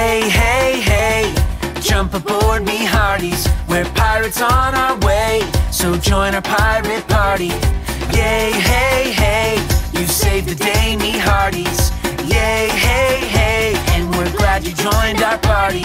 Hey, hey, hey, jump aboard me hearties. We're pirates on our way, so join our pirate party. Yay, hey, hey, you saved the day, me hearties. Yay, hey, hey, and we're glad you joined our party.